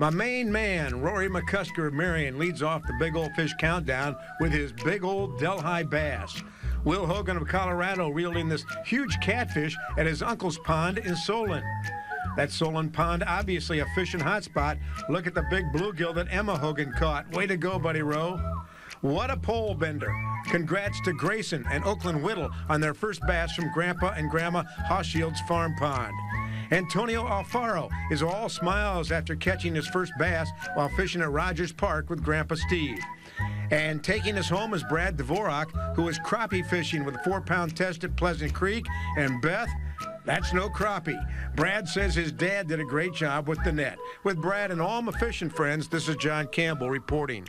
My main man, Rory McCusker of Marion, leads off the big old fish countdown with his big old Delhi bass. Will Hogan of Colorado reeled in this huge catfish at his uncle's pond in Solon. That Solon Pond, obviously a fishing hotspot. Look at the big bluegill that Emma Hogan caught. Way to go, Buddy Rowe. What a pole bender. Congrats to Grayson and Oakland Whittle on their first bass from Grandpa and Grandma Hoshield's farm pond. Antonio Alfaro is all smiles after catching his first bass while fishing at Rogers Park with Grandpa Steve. And taking us home is Brad Dvorak, who is crappie fishing with a four-pound test at Pleasant Creek. And Beth, that's no crappie. Brad says his dad did a great job with the net. With Brad and all my fishing friends, this is John Campbell reporting.